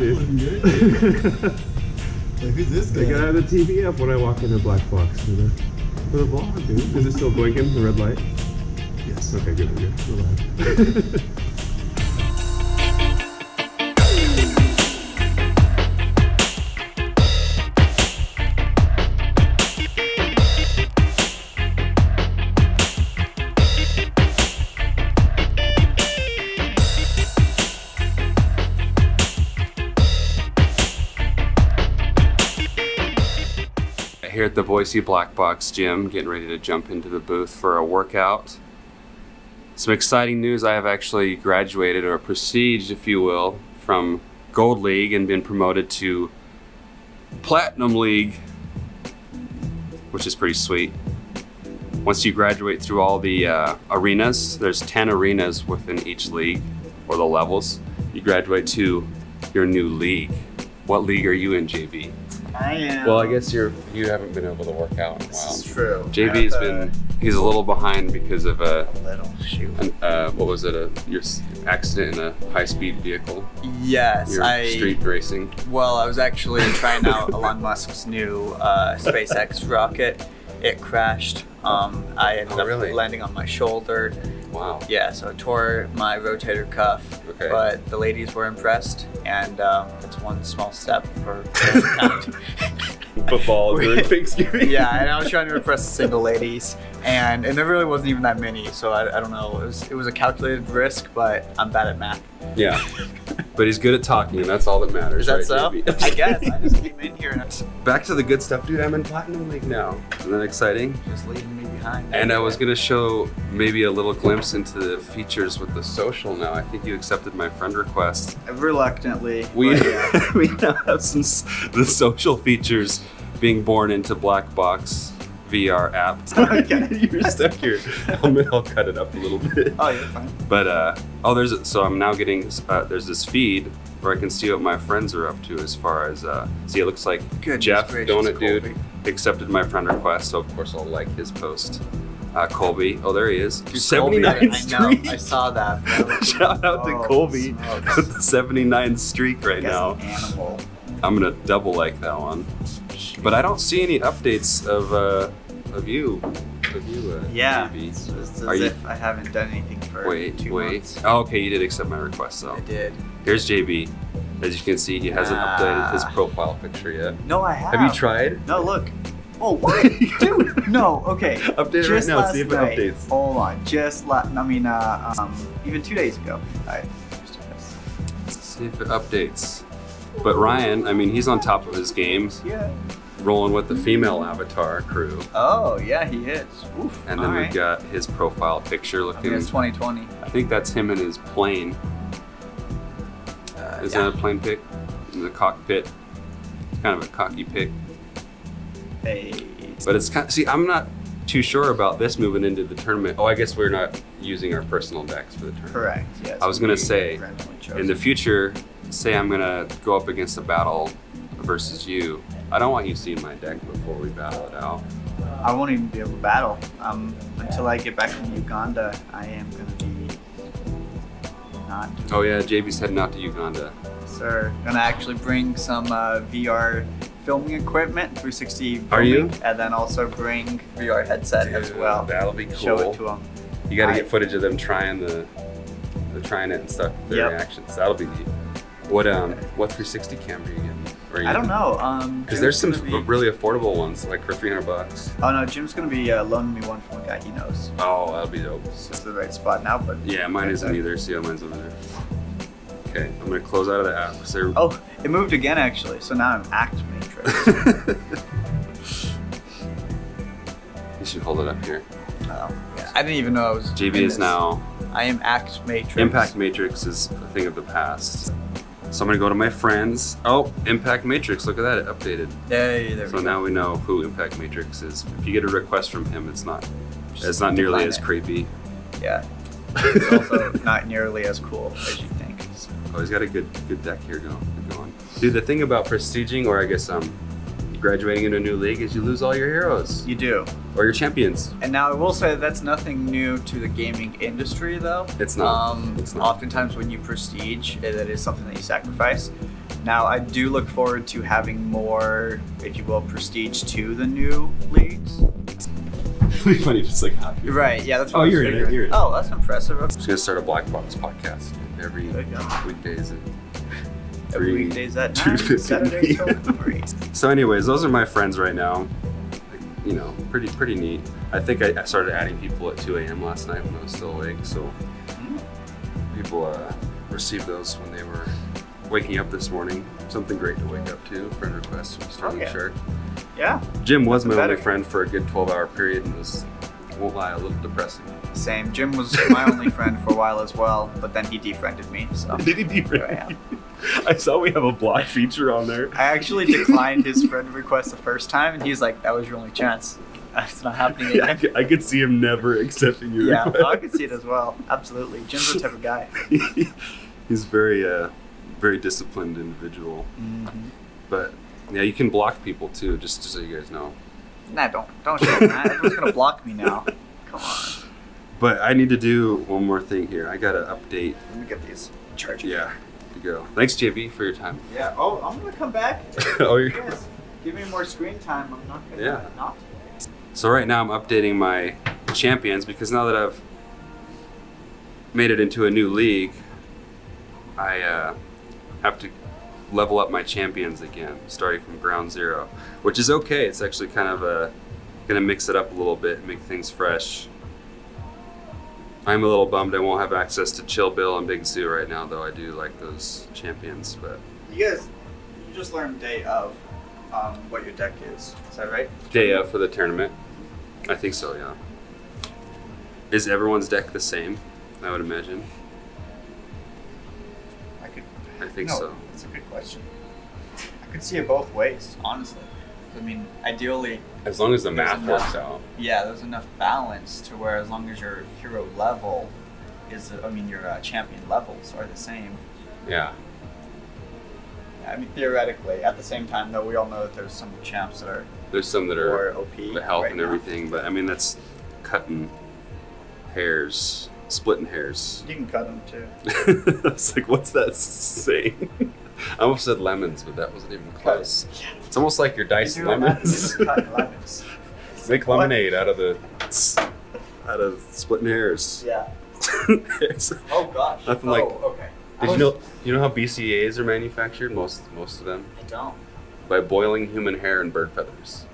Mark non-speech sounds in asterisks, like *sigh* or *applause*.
looking good. like, who's this They guy? gotta have the TV up when I walk into Black Box for the for the vlog, dude. Is it still blinking? The red light? Yes. Okay, good, good. Relax. *laughs* Here at the Boise Black Box Gym, getting ready to jump into the booth for a workout. Some exciting news I have actually graduated or prestiged, if you will, from Gold League and been promoted to Platinum League, which is pretty sweet. Once you graduate through all the uh, arenas, there's 10 arenas within each league or the levels. You graduate to your new league. What league are you in, JB? I am. Well, I guess you're you haven't been able to work out in a This is true. JB's been he's a little behind because of a, a little shoot. an, uh, what was it a your accident in a high speed vehicle. Yes, Your I. street racing. Well, I was actually trying out Elon Musk's new uh, SpaceX rocket. It crashed. Um, I ended Oh, up landing on my shoulder. Wow. Yeah, so I tore my rotator cuff. Okay. But the ladies were impressed, and um, it's one small step for. *laughs* Football *laughs* during Thanksgiving. yeah, and I was trying to impress the single ladies, and and there really wasn't even that many, so I, I don't know. It was it was a calculated risk, but I'm bad at math. Yeah. *laughs* But he's good at talking, and that's all that matters. Is that right, so? I guess I just came in here and Back to the good stuff, dude. I'm in Platinum League now. Isn't that exciting? just leaving me. And I was gonna show maybe a little glimpse into the features with the social now. I think you accepted my friend request. reluctantly. We *laughs* yeah. we now have some the social features being born into Black Box VR app. *laughs* Okay. You're stuck here. I'll, I'll cut it up a little bit. Oh, you're fine. But uh, oh, there's a, so I'm now getting uh, there's this feed where I can see what my friends are up to as far as uh, see it looks like Goodness Jeff gracious, Donut Dude accepted my friend request, so of course I'll like his post. Uh, Colby, oh there he is, Dude, 79 Colby, I know. I saw that. *laughs* bro. Shout out to Oh, Colby smokes. *laughs* with the 79 streak right now. an animal. I'm gonna double like that one. But I don't see any updates of uh, of you, of you. Uh, Yeah. JB. It's, it's as you- if I haven't done anything for Wait, two wait. months. Oh, okay, you did accept my request. So I did. here's JB. As you can see, he hasn't updated his profile picture yet. No, I have. Have you tried? No, look. Oh, what? *laughs* Dude, no, okay. Update it right now. last See if it night. updates. Hold on. Just la- I mean, uh, um, even two days ago. I just. See if it updates. But Ryan, I mean, he's on top of his games, Yeah. Rolling with the female avatar crew. Oh, yeah, he is. Oof. And then All we've right. got his profile picture I looking. it's 2020. I think that's him in his plane. Uh, Is yeah. that a plane pic? In the cockpit. It's kind of a cocky pic. Hey. But it's kind. Of, see, I'm not too sure about this moving into the tournament. Oh, I guess we're not using our personal decks for the tournament. Correct. Yes. I was gonna say, In the future, say I'm gonna go up against a battle versus you. I don't want you seeing my deck before we battle it out. I won't even be able to battle. Um, until I get back from Uganda, I am gonna be not. doing Oh yeah, JB's heading out to Uganda. Sir, gonna actually bring some uh, VR filming equipment, 360 filming, Are you? and then also bring VR headset as well. That'll be cool. Show it to them. You got to get footage of them trying the, the trying it and stuff. Their Yep. reactions. That'll be neat. What um what 360 camera are you getting? Or you I don't know. Um, Because there's some be- really affordable ones, like for 300 bucks. Oh no, Jim's gonna be uh, loaning me one from a guy he knows. Oh, that'll be dope. This is the right spot now, but Yeah, mine isn't either. See how mine's over there. Okay, I'm gonna close out of the app. they're- Oh, it moved again actually. So now I'm Act Matrix. *laughs* you should hold it up here. oh, yeah. I didn't even know I was. JB is now I am Act Matrix. Impact Matrix is a thing of the past. So I'm gonna go to my friends. Oh, Impact Matrix. Look at that, it updated. Yay, there So we go. now we know who Impact Matrix is. If you get a request from him, it's not Just it's not nearly as it. creepy. Yeah. *laughs* It's also not nearly as cool as you think. So- Oh, he's got a good good deck here going. going. Dude, the thing about prestiging, or I guess um, graduating into a new league, is you lose all your heroes You do. Or your champions. And now I will say that's nothing new to the gaming industry, though. It's not. Um, It's not. Oftentimes, when you prestige, eh, that is something that you sacrifice. Now, I do look forward to having more, if you will, prestige to the new leagues. It'd be funny if it's like half. Right, yeah, that's what Oh, you're in it, you're in it. Oh, that's impressive. I'm just gonna start a Black Box podcast every There you go. weekdays at Every weekdays at two 9, fifty. Saturdays till 3. *laughs* So, anyways, those are my friends right now. You know, pretty pretty neat. I think I, I started adding people at 2 a.m. last night when I was still awake, so people uh, received those when they were waking up this morning. Something great to wake up to. Friend request from Sterling yeah. Shark. Yeah, Jim was my only friend for a good 12-hour period, and was won't lie, a little depressing. same. Jim was my only friend for a while as well, but then he defriended me, so. *laughs* Did he Here *laughs* I saw we have a block feature on there. I actually declined his friend request the first time, and he's like, that was your only chance. *laughs* That's not happening Yeah, I again. could, I could see him never accepting your Yeah, request. I could see it as well. Absolutely. Jim's the type of guy. *laughs* He's very, uh, very disciplined individual. Mm-hmm. But yeah, you can block people too, just, just so you guys know. Nah, don't. Don't show that. Everyone's going to block me now. Come on. But I need to do one more thing here. I gotta update. Let me get these charging. Yeah, to go. Thanks, JB, for your time. Yeah. Oh, I'm going to come back. *laughs* oh, you're. Yes. Give me more screen time. I'm not going to Yeah. not. So right now I'm updating my champions because now that I've made it into a new league, I uh, have to level up my champions again, starting from ground zero, which is okay. It's actually kind of uh, gonna mix it up a little bit, make things fresh. I'm a little bummed I won't have access to Chill Bill and Big Zoo right now, though I do like those champions. But You guys, you just learned day of um, what your deck is. Is that right? day of for the tournament, I think so. Yeah. Is everyone's deck the same? I would imagine. I could. I think no, so. That's a good question. I could see it both ways, honestly. I mean, ideally, As long as the math enough. works out. yeah, there's enough balance to where as long as your hero level is, I mean, your uh, champion levels are the same. Yeah. I mean, theoretically, at the same time, though, we all know that there's some champs that are There's some that more are OP. the health right and now. everything, but I mean that's cutting hairs, splitting hairs. You can cut them too. *laughs* it's like, what's that saying? *laughs* *laughs* I almost said lemons, but that wasn't even close. Yeah. It's almost like you're dicing You lemons. *laughs* lemons. Make lemonade out of the *laughs* out of splitting hairs. Yeah. Oh gosh. Nothing oh, like- Okay. Did you know you know how BCAAs are manufactured? Most most of them I don't. by boiling human hair and bird feathers.